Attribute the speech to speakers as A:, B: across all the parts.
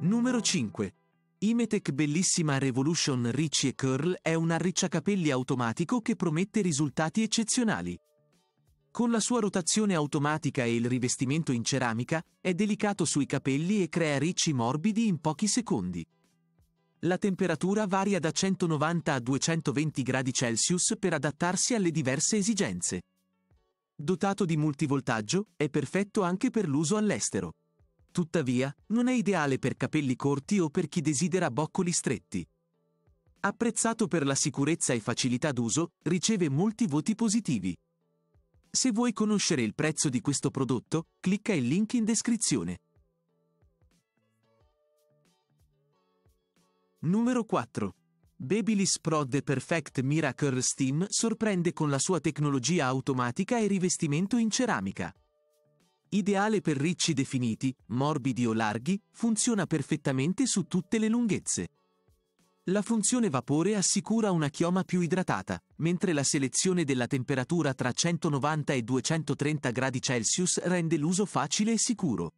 A: Numero 5. Imetec Bellissima Revolution Ricci e Curl è un arricciacapelli automatico che promette risultati eccezionali. Con la sua rotazione automatica e il rivestimento in ceramica, è delicato sui capelli e crea ricci morbidi in pochi secondi. La temperatura varia da 190 a 220 gradi Celsius per adattarsi alle diverse esigenze. Dotato di multivoltaggio, è perfetto anche per l'uso all'estero. Tuttavia, non è ideale per capelli corti o per chi desidera boccoli stretti. Apprezzato per la sicurezza e facilità d'uso, riceve molti voti positivi. Se vuoi conoscere il prezzo di questo prodotto, clicca il link in descrizione. Numero 4. Babyliss Pro The Perfect Miracle Steam sorprende con la sua tecnologia automatica e rivestimento in ceramica. Ideale per ricci definiti, morbidi o larghi, funziona perfettamente su tutte le lunghezze. La funzione vapore assicura una chioma più idratata, mentre la selezione della temperatura tra 190 e 230 gradi Celsius rende l'uso facile e sicuro.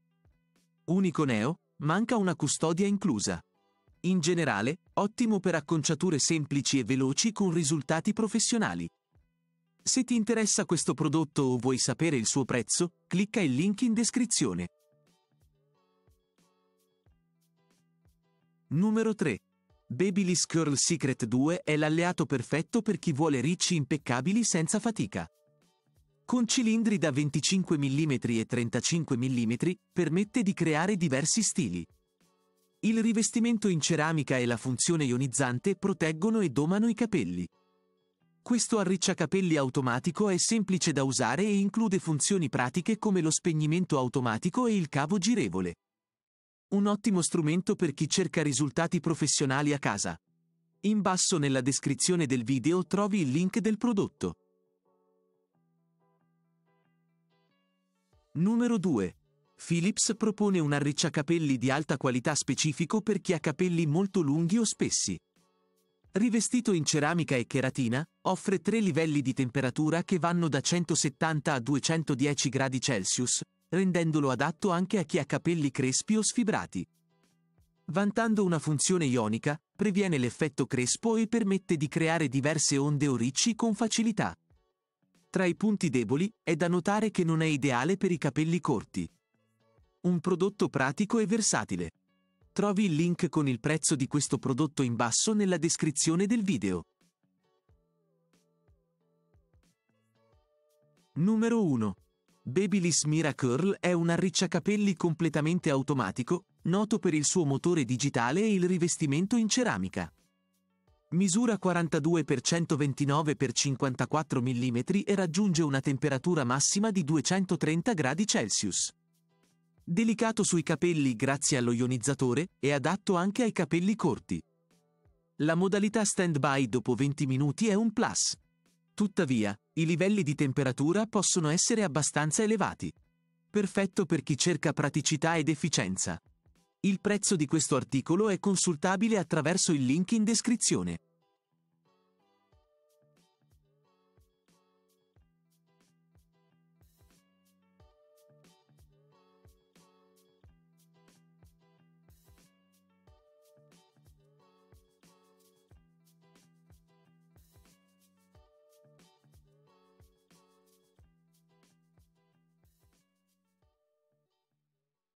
A: Unico neo, manca una custodia inclusa. In generale, ottimo per acconciature semplici e veloci con risultati professionali. Se ti interessa questo prodotto o vuoi sapere il suo prezzo, clicca il link in descrizione. Numero 3. Babyliss Curl Secret 2 è l'alleato perfetto per chi vuole ricci impeccabili senza fatica. Con cilindri da 25 mm e 35 mm, permette di creare diversi stili. Il rivestimento in ceramica e la funzione ionizzante proteggono e domano i capelli. Questo arricciacapelli automatico è semplice da usare e include funzioni pratiche come lo spegnimento automatico e il cavo girevole. Un ottimo strumento per chi cerca risultati professionali a casa. In basso nella descrizione del video trovi il link del prodotto. Numero 2. Philips propone un arricciacapelli di alta qualità specifico per chi ha capelli molto lunghi o spessi. Rivestito in ceramica e cheratina, offre tre livelli di temperatura che vanno da 170 a 210 gradi Celsius, rendendolo adatto anche a chi ha capelli crespi o sfibrati. Vantando una funzione ionica, previene l'effetto crespo e permette di creare diverse onde o ricci con facilità. Tra i punti deboli è da notare che non è ideale per i capelli corti. Un prodotto pratico e versatile. Trovi il link con il prezzo di questo prodotto in basso nella descrizione del video. Numero 1. Babyliss Miracurl è un arricciacapelli completamente automatico, noto per il suo motore digitale e il rivestimento in ceramica. Misura 42 x 129 x 54 mm e raggiunge una temperatura massima di 230 gradi Celsius. Delicato sui capelli grazie allo ionizzatore, è adatto anche ai capelli corti. La modalità stand-by dopo 20 minuti è un plus. Tuttavia, i livelli di temperatura possono essere abbastanza elevati. Perfetto per chi cerca praticità ed efficienza. Il prezzo di questo articolo è consultabile attraverso il link in descrizione.